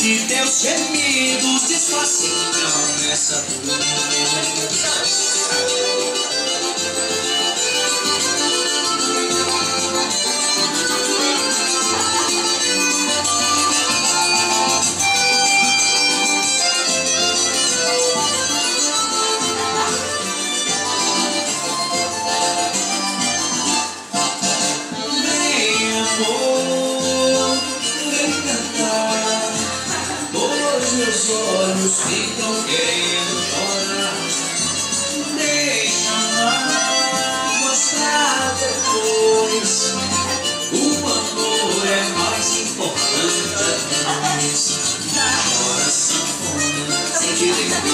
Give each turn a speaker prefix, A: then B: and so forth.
A: E teus gemidos desfazem minha promessa meus olhos ficam querendo chorar. Deixa mostrar depois. O amor é mais importante a nós Chora sanfona, sem direito